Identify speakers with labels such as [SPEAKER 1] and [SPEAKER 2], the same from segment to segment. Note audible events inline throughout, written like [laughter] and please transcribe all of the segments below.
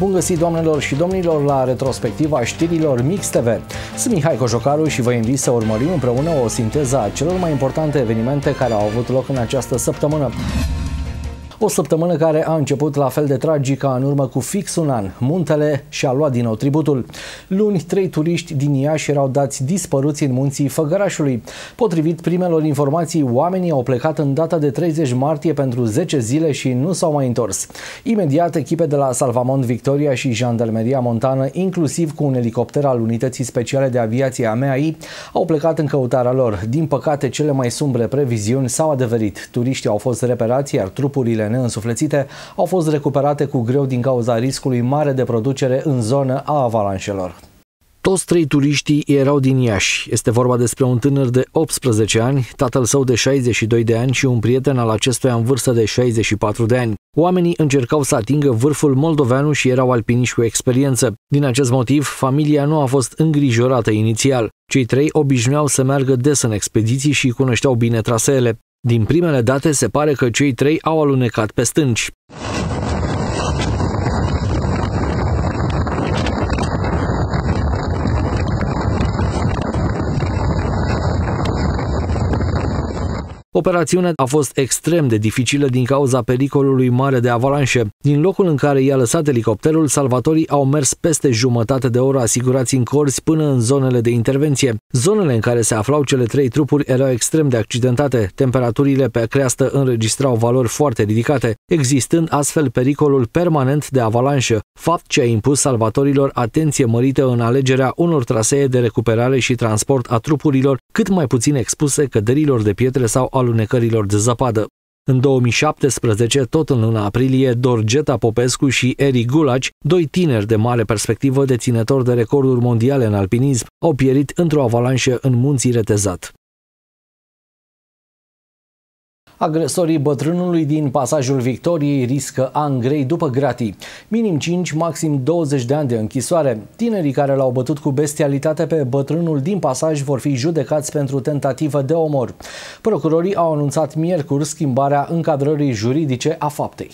[SPEAKER 1] Bun găsit, doamnelor și domnilor, la retrospectiva știrilor Mix TV. Sunt Mihai Cojocaru și vă invit să urmărim împreună o sinteză a celor mai importante evenimente care au avut loc în această săptămână. O săptămână care a început la fel de tragic ca în urmă cu fix un an. Muntele și-a luat din nou tributul. Luni, trei turiști din Iași erau dați dispăruți în munții Făgărașului. Potrivit primelor informații, oamenii au plecat în data de 30 martie pentru 10 zile și nu s-au mai întors. Imediat, echipe de la Salvamont Victoria și Jandarmeria Montană, inclusiv cu un elicopter al Unității Speciale de Aviație AMEAI, au plecat în căutarea lor. Din păcate, cele mai sumbre previziuni s-au adeverit. Turiștii au fost reperați, iar trupurile neînsuflețite au fost recuperate cu greu din cauza riscului mare de producere în zonă a avalanșelor. Toți trei turiștii erau din Iași. Este vorba despre un tânăr de 18 ani, tatăl său de 62 de ani și un prieten al acestuia în vârstă de 64 de ani. Oamenii încercau să atingă vârful moldoveanu și erau alpiniști cu experiență. Din acest motiv, familia nu a fost îngrijorată inițial. Cei trei obișnuiau să meargă des în expediții și cunoșteau bine traseele. Din primele date se pare că cei trei au alunecat pe stânci. Operațiunea a fost extrem de dificilă din cauza pericolului mare de avalanșe. Din locul în care i-a lăsat elicopterul, salvatorii au mers peste jumătate de oră asigurați în corzi până în zonele de intervenție. Zonele în care se aflau cele trei trupuri erau extrem de accidentate. Temperaturile pe creastă înregistrau valori foarte ridicate, existând astfel pericolul permanent de avalanșă, fapt ce a impus salvatorilor atenție mărită în alegerea unor trasee de recuperare și transport a trupurilor cât mai puțin expuse căderilor de pietre sau alunecărilor de zăpadă. În 2017, tot în luna aprilie, Dorgeta Popescu și Eric Gulaci, doi tineri de mare perspectivă deținători de recorduri mondiale în alpinism, au pierit într-o avalanșă în munții Retezat. Agresorii bătrânului din pasajul Victoriei riscă ani grei după gratii. Minim 5, maxim 20 de ani de închisoare. Tinerii care l-au bătut cu bestialitate pe bătrânul din pasaj vor fi judecați pentru tentativă de omor. Procurorii au anunțat miercuri schimbarea încadrării juridice a faptei.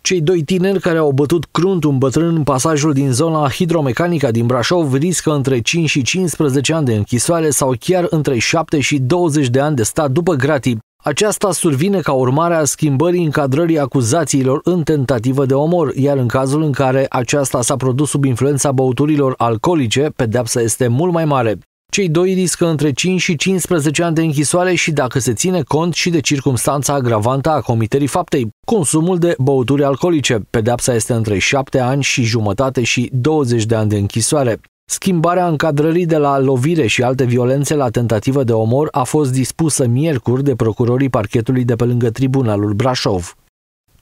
[SPEAKER 1] Cei doi tineri care au bătut crunt un bătrân în pasajul din zona hidromecanică din Brașov riscă între 5 și 15 ani de închisoare sau chiar între 7 și 20 de ani de stat după gratii. Aceasta survine ca urmare a schimbării încadrării acuzațiilor în tentativă de omor, iar în cazul în care aceasta s-a produs sub influența băuturilor alcoolice, pedepsa este mult mai mare. Cei doi riscă între 5 și 15 ani de închisoare și dacă se ține cont și de circumstanța agravantă a comiterii faptei, consumul de băuturi alcoolice. Pedepsa este între 7 ani și jumătate și 20 de ani de închisoare. Schimbarea încadrării de la lovire și alte violențe la tentativă de omor a fost dispusă miercuri de procurorii parchetului de pe lângă Tribunalul Brașov.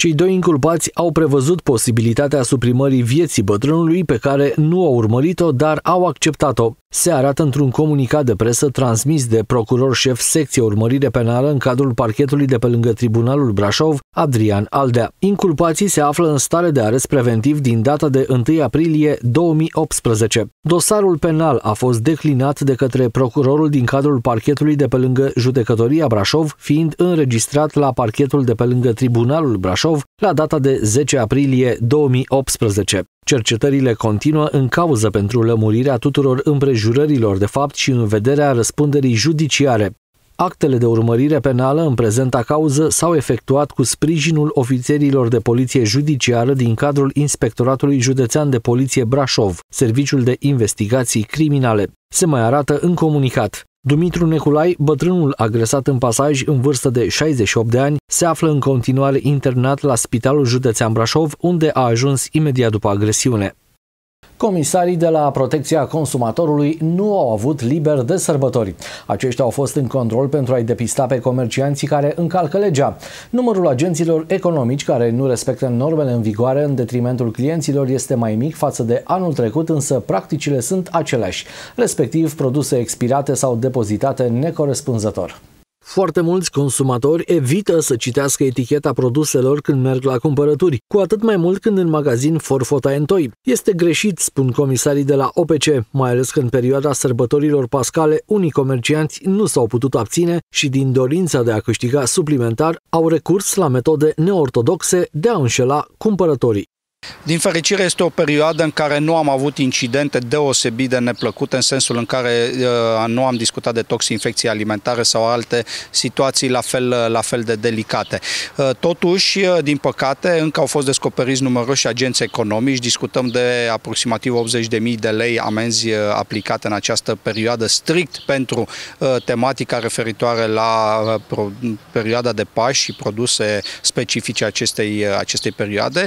[SPEAKER 1] Cei doi inculpați au prevăzut posibilitatea suprimării vieții bătrânului pe care nu au urmărit-o, dar au acceptat-o. Se arată într-un comunicat de presă transmis de procuror șef secție urmărire penală în cadrul parchetului de pe lângă Tribunalul Brașov, Adrian Aldea. Inculpații se află în stare de arest preventiv din data de 1 aprilie 2018. Dosarul penal a fost declinat de către procurorul din cadrul parchetului de pe lângă Judecătoria Brașov, fiind înregistrat la parchetul de pe lângă Tribunalul Brașov Brașov la data de 10 aprilie 2018. Cercetările continuă în cauză pentru lămurirea tuturor împrejurărilor de fapt și în vederea răspunderii judiciare. Actele de urmărire penală în prezenta cauză s-au efectuat cu sprijinul ofițerilor de poliție judiciară din cadrul Inspectoratului Județean de Poliție Brașov, Serviciul de Investigații Criminale. Se mai arată în comunicat. Dumitru Neculai, bătrânul agresat în pasaj în vârstă de 68 de ani, se află în continuare internat la Spitalul Județean Brașov, unde a ajuns imediat după agresiune. Comisarii de la Protecția Consumatorului nu au avut liber de sărbători. Aceștia au fost în control pentru a-i depista pe comercianții care încalcă legea. Numărul agenților economici care nu respectă normele în vigoare în detrimentul clienților este mai mic față de anul trecut, însă practicile sunt aceleași, respectiv produse expirate sau depozitate necorespunzător. Foarte mulți consumatori evită să citească eticheta produselor când merg la cumpărături, cu atât mai mult când în magazin forfota entoi. Este greșit, spun comisarii de la OPC, mai ales că în perioada sărbătorilor pascale unii comercianți nu s-au putut abține și din dorința de a câștiga suplimentar au recurs la metode neortodoxe de a înșela cumpărătorii.
[SPEAKER 2] Din fericire este o perioadă în care nu am avut incidente deosebit de neplăcute în sensul în care uh, nu am discutat de toxinfecții alimentare sau alte situații la fel, la fel de delicate. Uh, totuși, uh, din păcate, încă au fost descoperiți numeroși agenți economici. Discutăm de aproximativ 80.000 de lei amenzi uh, aplicate în această perioadă strict pentru uh, tematica referitoare la uh, perioada de pași și produse specifice acestei, acestei perioade,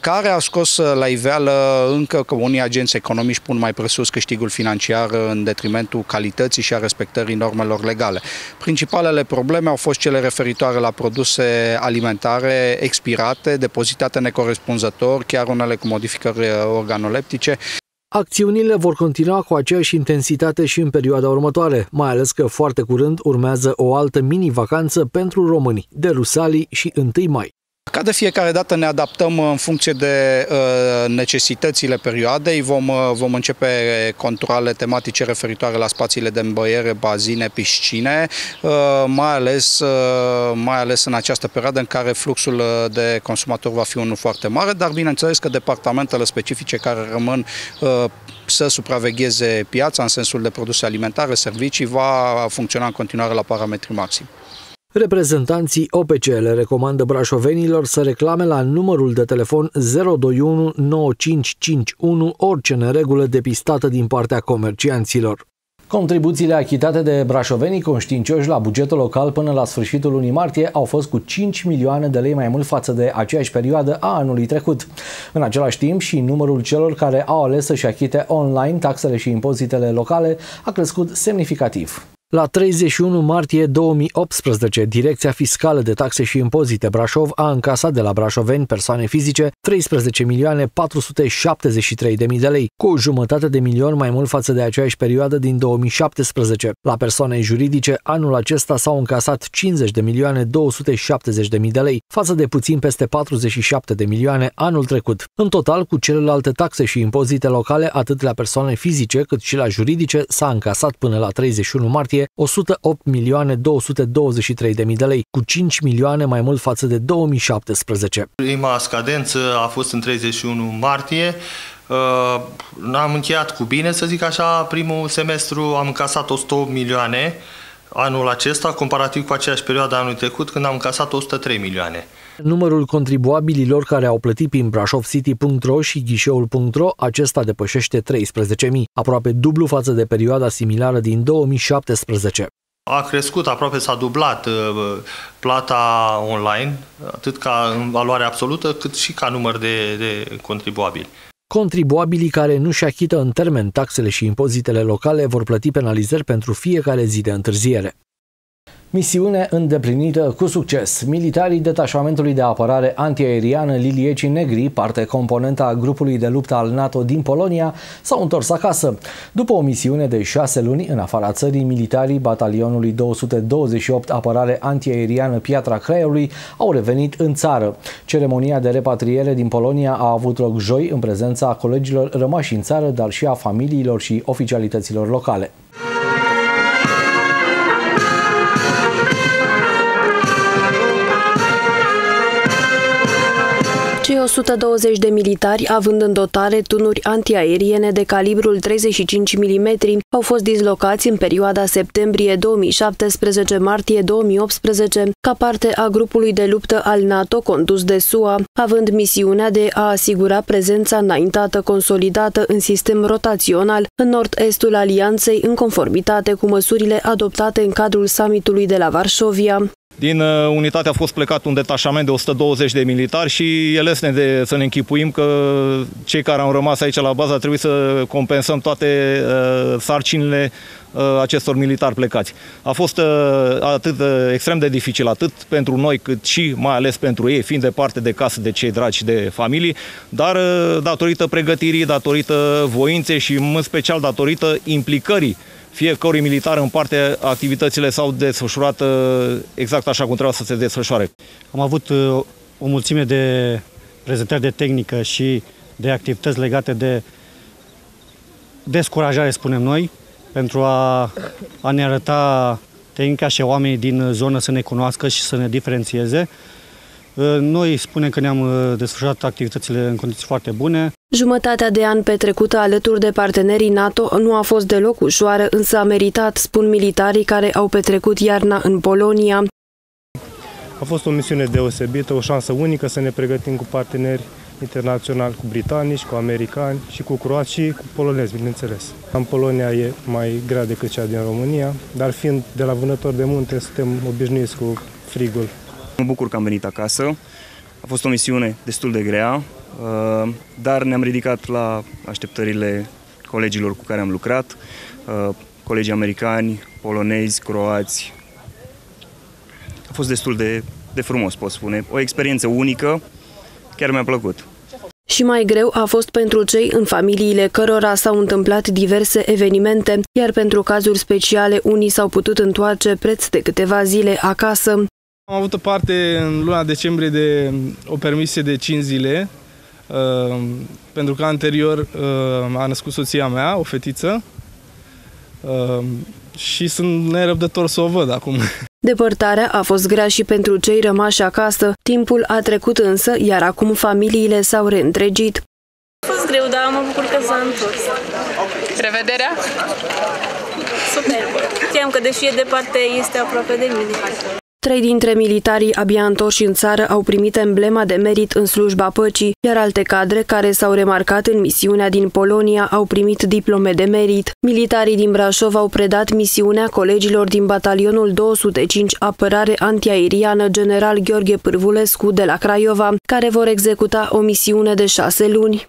[SPEAKER 2] care au scos la iveală încă că unii agenți economici pun mai presus câștigul financiar în detrimentul calității și a respectării normelor legale. Principalele probleme au fost cele referitoare la produse alimentare expirate, depozitate necorespunzător, chiar unele cu modificări organoleptice,
[SPEAKER 1] Acțiunile vor continua cu aceeași intensitate și în perioada următoare, mai ales că foarte curând urmează o altă mini-vacanță pentru români, de Rusalii și 1 mai.
[SPEAKER 2] Ca de fiecare dată ne adaptăm în funcție de uh, necesitățile perioadei. Vom, uh, vom începe controle tematice referitoare la spațiile de îmbăiere, bazine, piscine, uh, mai, ales, uh, mai ales în această perioadă în care fluxul uh, de consumator va fi unul foarte mare, dar bineînțeles că departamentele specifice care rămân uh, să supravegheze piața în sensul de produse alimentare, servicii, va funcționa în continuare la parametri maxim.
[SPEAKER 1] Reprezentanții OPC le recomandă brașovenilor să reclame la numărul de telefon 021 9551 orice neregulă depistată din partea comercianților. Contribuțiile achitate de brașovenii conștiincioși la bugetul local până la sfârșitul lunii martie au fost cu 5 milioane de lei mai mult față de aceeași perioadă a anului trecut. În același timp și numărul celor care au ales să-și achite online taxele și impozitele locale a crescut semnificativ. La 31 martie 2018, Direcția Fiscală de Taxe și Impozite Brașov a încasat de la brașoveni persoane fizice 13 milioane 473 de mii de lei, cu o jumătate de milion mai mult față de aceeași perioadă din 2017. La persoane juridice, anul acesta s-au încasat 50 de milioane 270 de mii de lei, față de puțin peste 47 de milioane anul trecut. În total, cu celelalte taxe și impozite locale, atât la persoane fizice cât și la juridice, s-a încasat până la 31 martie martie 108 milioane 223 de mii de lei, cu 5 milioane mai mult față de 2017.
[SPEAKER 3] Prima scadență a fost în 31 martie, Uh, am încheiat cu bine, să zic așa, primul semestru am încasat 108 milioane anul acesta, comparativ cu aceeași perioadă anului trecut, când am încasat 103 milioane.
[SPEAKER 1] Numărul contribuabililor care au plătit prin brașovcity.ro și ghișeul.ro, acesta depășește 13.000, aproape dublu față de perioada similară din 2017.
[SPEAKER 3] A crescut, aproape s-a dublat uh, plata online, atât ca în valoare absolută, cât și ca număr de, de contribuabili.
[SPEAKER 1] Contribuabilii care nu și achită în termen taxele și impozitele locale vor plăti penalizări pentru fiecare zi de întârziere. Misiune îndeplinită cu succes. Militarii detașamentului de apărare antiaeriană Lilieci Negri, parte componentă a grupului de luptă al NATO din Polonia, s-au întors acasă. După o misiune de șase luni în afara țării, militarii batalionului 228 apărare antiaeriană Piatra Craiului au revenit în țară. Ceremonia de repatriere din Polonia a avut loc joi în prezența colegilor rămași în țară, dar și a familiilor și oficialităților locale.
[SPEAKER 4] 120 de militari, având în dotare tunuri antiaeriene de calibrul 35 mm, au fost dislocați în perioada septembrie 2017-martie 2018 ca parte a grupului de luptă al NATO condus de SUA, având misiunea de a asigura prezența înaintată consolidată în sistem rotațional în nord-estul alianței în conformitate cu măsurile adoptate în cadrul summitului de la Varșovia.
[SPEAKER 5] Din uh, unitate a fost plecat un detașament de 120 de militari și e lesne de, să ne închipuim că cei care au rămas aici la bază trebuie să compensăm toate uh, sarcinile uh, acestor militari plecați. A fost uh, atât uh, extrem de dificil, atât pentru noi, cât și mai ales pentru ei, fiind departe de casă de cei dragi de familii, dar uh, datorită pregătirii, datorită voinței și în special datorită implicării fiecărui militar în parte activitățile s-au desfășurat uh, exact așa cum trebuia să se desfășoare.
[SPEAKER 6] Am avut uh, o mulțime de prezentări de tehnică și de activități legate de descurajare, spunem noi, pentru a, a ne arăta tehnica și oamenii din zonă să ne cunoască și să ne diferențieze. Noi spunem că ne-am desfășurat activitățile în condiții foarte bune.
[SPEAKER 4] Jumătatea de an petrecută alături de partenerii NATO nu a fost deloc ușoară, însă a meritat, spun militarii care au petrecut iarna în Polonia.
[SPEAKER 7] A fost o misiune deosebită, o șansă unică să ne pregătim cu parteneri internațional cu britanici, cu americani și cu croați și cu polonezi, bineînțeles. În Polonia e mai grea decât cea din România, dar fiind de la vânători de munte, suntem obișnuiți cu frigul.
[SPEAKER 8] Mă bucur că am venit acasă. A fost o misiune destul de grea, uh, dar ne-am ridicat la așteptările colegilor cu care am lucrat, uh, colegii americani, polonezi, croați. A fost destul de, de frumos, pot spune. O experiență unică, chiar mi-a plăcut.
[SPEAKER 4] Și mai greu a fost pentru cei în familiile cărora s-au întâmplat diverse evenimente, iar pentru cazuri speciale unii s-au putut întoarce preț de câteva zile acasă.
[SPEAKER 9] Am avut o parte în luna decembrie de o permisie de 5 zile, uh, pentru că anterior uh, a născut soția mea, o fetiță, uh, și sunt nerăbdător să o văd acum. [laughs]
[SPEAKER 4] Depărtarea a fost grea și pentru cei rămași acasă. Timpul a trecut însă, iar acum familiile s-au reîntregit.
[SPEAKER 10] A fost greu, dar mă bucur că s-a întors.
[SPEAKER 11] Revederea?
[SPEAKER 10] Super! Știam că deși e departe, este aproape de mine.
[SPEAKER 4] Trei dintre militarii abia întorși în țară au primit emblema de merit în slujba păcii, iar alte cadre care s-au remarcat în misiunea din Polonia au primit diplome de merit. Militarii din Brașov au predat misiunea colegilor din batalionul 205 apărare antiaeriană general Gheorghe Pârvulescu de la Craiova, care vor executa o misiune de șase luni.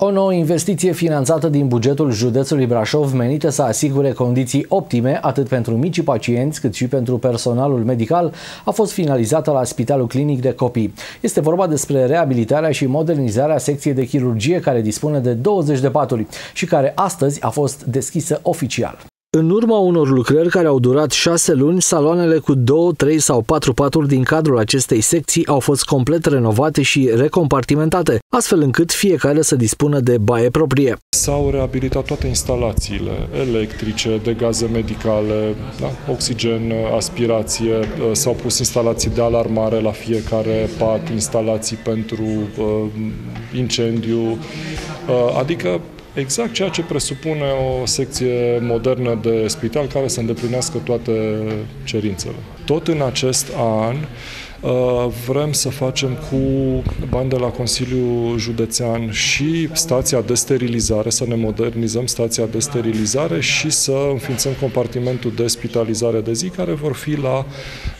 [SPEAKER 1] O nouă investiție finanțată din bugetul județului Brașov menită să asigure condiții optime atât pentru micii pacienți cât și pentru personalul medical a fost finalizată la Spitalul Clinic de Copii. Este vorba despre reabilitarea și modernizarea secției de chirurgie care dispune de 20 de paturi și care astăzi a fost deschisă oficial. În urma unor lucrări care au durat șase luni, saloanele cu două, trei sau patru paturi din cadrul acestei secții au fost complet renovate și recompartimentate, astfel încât fiecare să dispună de baie proprie.
[SPEAKER 12] S-au reabilitat toate instalațiile electrice, de gaze medicale, da? oxigen, aspirație, s-au pus instalații de alarmare la fiecare pat, instalații pentru uh, incendiu, uh, adică exact ceea ce presupune o secție modernă de spital care să îndeplinească toate cerințele. Tot în acest an uh, vrem să facem cu bani de la Consiliul Județean și stația de sterilizare, să ne modernizăm stația de sterilizare și să înființăm compartimentul de spitalizare de zi care vor fi la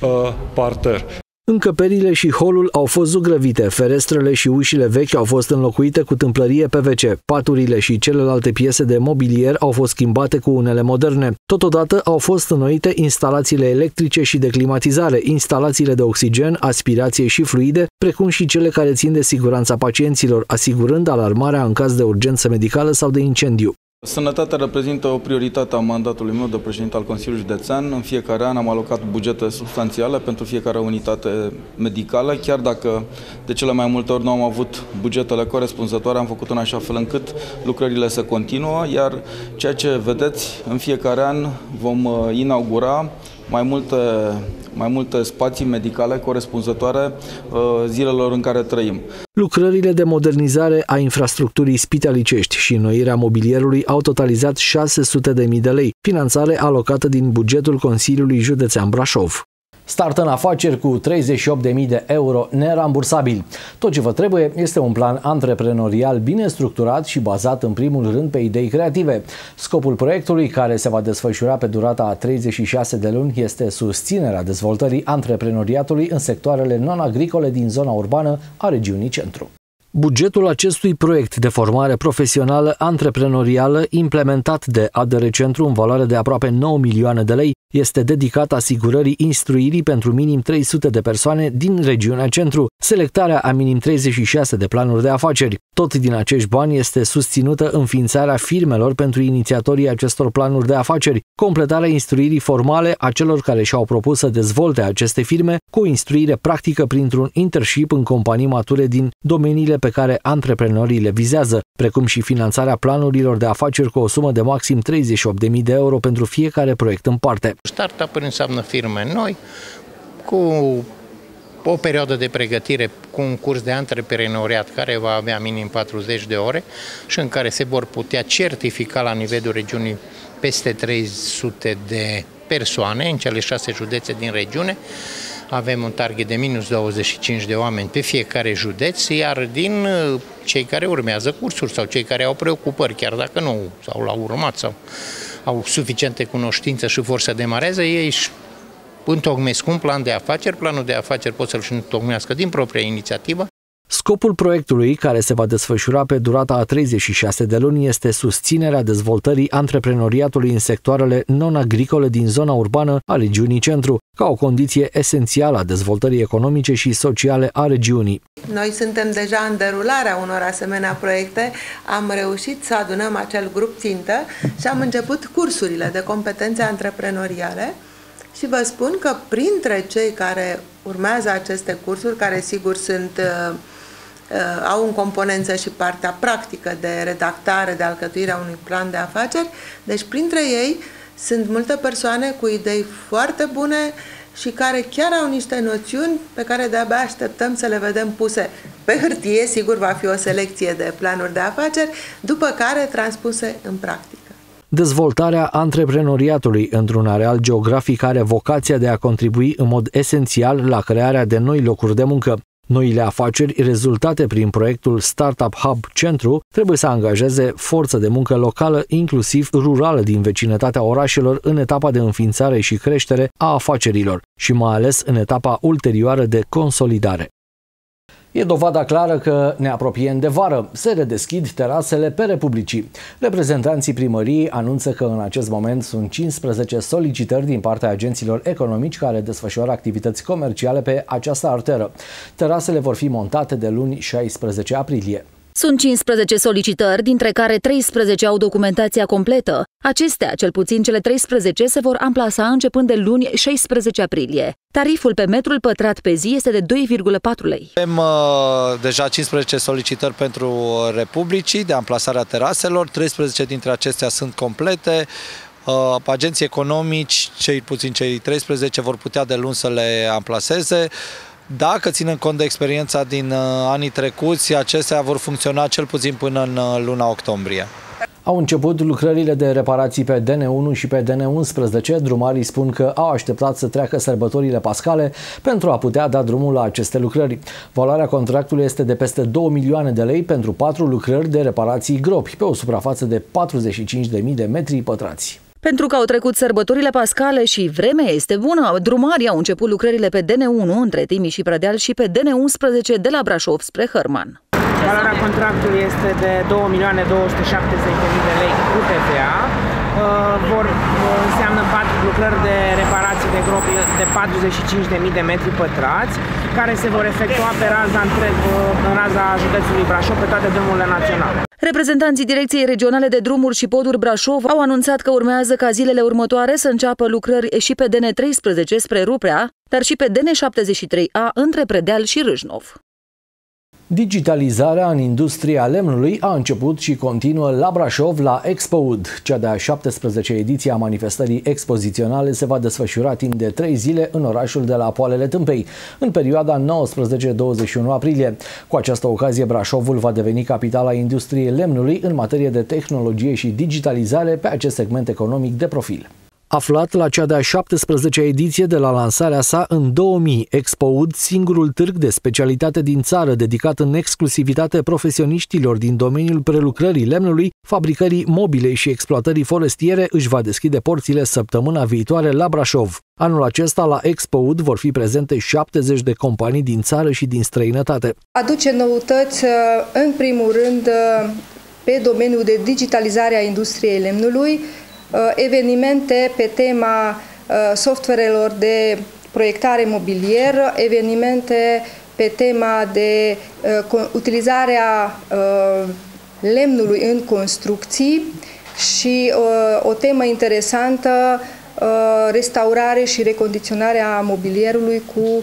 [SPEAKER 12] uh, parter.
[SPEAKER 1] Încăperile și holul au fost zugrăvite, ferestrele și ușile vechi au fost înlocuite cu tâmplărie PVC, paturile și celelalte piese de mobilier au fost schimbate cu unele moderne. Totodată au fost înnoite instalațiile electrice și de climatizare, instalațiile de oxigen, aspirație și fluide, precum și cele care țin de siguranța pacienților, asigurând alarmarea în caz de urgență medicală sau de incendiu.
[SPEAKER 13] Sănătatea reprezintă o prioritate a mandatului meu de președinte al Consiliului Județean. În fiecare an am alocat bugete substanțiale pentru fiecare unitate medicală, chiar dacă de cele mai multe ori nu am avut bugetele corespunzătoare, am făcut în așa fel încât lucrările să continuă, iar ceea ce vedeți în fiecare an vom uh, inaugura mai multe, mai multe spații medicale corespunzătoare uh, zilelor în care trăim.
[SPEAKER 1] Lucrările de modernizare a infrastructurii spitalicești și înnoirea mobilierului au totalizat 600.000 de lei, finanțare alocată din bugetul Consiliului Județean Brașov. Start în afaceri cu 38.000 de euro nerambursabili. Tot ce vă trebuie este un plan antreprenorial bine structurat și bazat în primul rând pe idei creative. Scopul proiectului, care se va desfășura pe durata a 36 de luni, este susținerea dezvoltării antreprenoriatului în sectoarele non-agricole din zona urbană a regiunii centru. Bugetul acestui proiect de formare profesională antreprenorială implementat de ADR Centru în valoare de aproape 9 milioane de lei este dedicat asigurării instruirii pentru minim 300 de persoane din regiunea centru, selectarea a minim 36 de planuri de afaceri. Tot din acești bani este susținută înființarea firmelor pentru inițiatorii acestor planuri de afaceri, completarea instruirii formale a celor care și-au propus să dezvolte aceste firme cu instruire practică printr-un internship în companii mature din domeniile pe care antreprenorii le vizează, precum și finanțarea planurilor de afaceri cu o sumă de maxim 38.000 de euro pentru fiecare proiect în parte.
[SPEAKER 14] Startup înseamnă firme noi, cu o perioadă de pregătire cu un curs de antreprenoriat care va avea minim 40 de ore și în care se vor putea certifica la nivelul regiunii peste 300 de persoane în cele șase județe din regiune. Avem un target de minus 25 de oameni pe fiecare județ, iar din uh, cei care urmează cursuri sau cei care au preocupări, chiar dacă nu sau l-au urmat sau au suficiente cunoștințe și vor să demareze, ei își întocmesc un plan de afaceri, planul de afaceri pot să-l și întocmească din propria inițiativă.
[SPEAKER 1] Scopul proiectului, care se va desfășura pe durata a 36 de luni, este susținerea dezvoltării antreprenoriatului în sectoarele non-agricole din zona urbană a regiunii centru, ca o condiție esențială a dezvoltării economice și sociale a regiunii.
[SPEAKER 15] Noi suntem deja în derularea unor asemenea proiecte, am reușit să adunăm acel grup țintă și am început cursurile de competențe antreprenoriale și vă spun că printre cei care urmează aceste cursuri, care sigur sunt uh, uh, au în componență și partea practică de redactare, de alcătuirea unui plan de afaceri, deci printre ei sunt multe persoane cu idei foarte bune și care chiar au niște noțiuni pe care de-abia așteptăm să le vedem puse pe hârtie, sigur va fi o selecție de planuri de afaceri, după care transpuse în practică.
[SPEAKER 1] Dezvoltarea antreprenoriatului într-un areal geografic are vocația de a contribui în mod esențial la crearea de noi locuri de muncă. Noile afaceri rezultate prin proiectul Startup Hub Centru trebuie să angajeze forță de muncă locală, inclusiv rurală din vecinătatea orașelor în etapa de înființare și creștere a afacerilor și mai ales în etapa ulterioară de consolidare. E dovada clară că ne apropiem de vară. Se redeschid terasele pe Republicii. Reprezentanții primăriei anunță că în acest moment sunt 15 solicitări din partea agenților economici care desfășoară activități comerciale pe această arteră. Terasele vor fi montate de luni 16 aprilie.
[SPEAKER 16] Sunt 15 solicitări, dintre care 13 au documentația completă. Acestea, cel puțin cele 13, se vor amplasa începând de luni 16 aprilie. Tariful pe metrul pătrat pe zi este de 2,4 lei.
[SPEAKER 2] Avem uh, deja 15 solicitări pentru Republicii de amplasarea teraselor, 13 dintre acestea sunt complete. Uh, agenții economici, cei puțin cei 13, vor putea de luni să le amplaseze. Dacă ținem cont de experiența din uh, anii trecuți, acestea vor funcționa cel puțin până în uh, luna octombrie.
[SPEAKER 1] Au început lucrările de reparații pe DN1 și pe DN11. Drumarii spun că au așteptat să treacă sărbătorile pascale pentru a putea da drumul la aceste lucrări. Valoarea contractului este de peste 2 milioane de lei pentru patru lucrări de reparații gropi pe o suprafață de 45.000 de metri pătrați.
[SPEAKER 16] Pentru că au trecut sărbătorile pascale și vremea este bună, drumarii au început lucrările pe DN1 între Timiș și Predeal și pe DN11 de la Brașov spre Hărman.
[SPEAKER 17] Valoarea contractului este de 2.270.000 de lei cu TVA. Uh, vor, uh, înseamnă 4 lucrări de reparații de gropi de 45.000 de metri pătrați, care se vor efectua pe raza întreg, uh, în raza județului Brașov, pe toate drumurile naționale.
[SPEAKER 16] Reprezentanții Direcției Regionale de Drumuri și Poduri Brașov au anunțat că urmează ca zilele următoare să înceapă lucrări și pe DN13 spre Ruprea, dar și pe DN73A între Predeal și Râșnov.
[SPEAKER 1] Digitalizarea în industria lemnului a început și continuă la Brașov la ExpoUd. Cea de-a 17 ediție a manifestării expoziționale se va desfășura timp de 3 zile în orașul de la Poalele Tâmpei, în perioada 19-21 aprilie. Cu această ocazie, Brașovul va deveni capitala industriei lemnului în materie de tehnologie și digitalizare pe acest segment economic de profil. Aflat la cea de-a 17-a ediție de la lansarea sa în 2000, ExpoUd, singurul târg de specialitate din țară dedicat în exclusivitate profesioniștilor din domeniul prelucrării lemnului, fabricării mobilei și exploatării forestiere, își va deschide porțile săptămâna viitoare la Brașov. Anul acesta la ExpoUd vor fi prezente 70 de companii din țară și din străinătate.
[SPEAKER 18] Aduce noutăți, în primul rând, pe domeniul de digitalizare a industriei lemnului, Uh, evenimente pe tema uh, softwarelor de proiectare mobilieră, evenimente pe tema de uh, utilizarea lemnului în construcții și o temă interesantă, restaurare și recondiționarea mobilierului cu uh,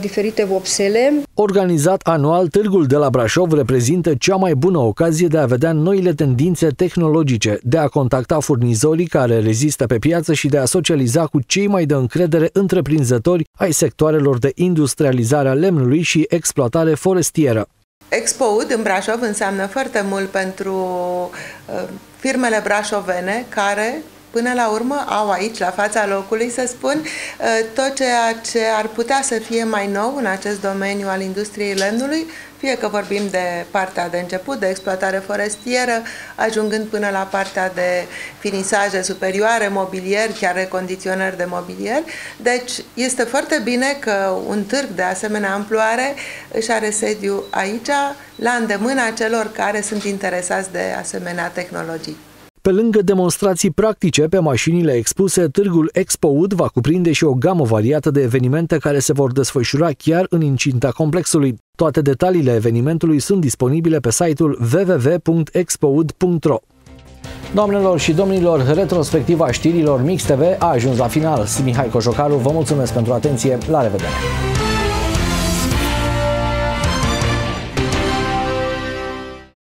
[SPEAKER 18] diferite vopsele.
[SPEAKER 1] Organizat anual, târgul de la Brașov reprezintă cea mai bună ocazie de a vedea noile tendințe tehnologice, de a contacta furnizorii care rezistă pe piață și de a socializa cu cei mai de încredere întreprinzători ai sectoarelor de industrializare a lemnului și exploatare forestieră.
[SPEAKER 15] Expoud în Brașov înseamnă foarte mult pentru uh, firmele brașovene care până la urmă au aici, la fața locului, să spun, uh, tot ceea ce ar putea să fie mai nou în acest domeniu al industriei lemnului, fie că vorbim de partea de început, de exploatare forestieră, ajungând până la partea de finisaje superioare, mobilier, chiar recondiționări de mobilier. Deci este foarte bine că un târg de asemenea amploare își are sediu aici, la îndemâna celor care sunt interesați de asemenea tehnologii.
[SPEAKER 1] Pe lângă demonstrații practice pe mașinile expuse, târgul ExpoUd va cuprinde și o gamă variată de evenimente care se vor desfășura chiar în incinta complexului. Toate detaliile evenimentului sunt disponibile pe site-ul www.expoud.ro. Doamnelor și domnilor, retrospectiva știrilor Mix TV a ajuns la final. Mihai Cojocaru, vă mulțumesc pentru atenție, la revedere!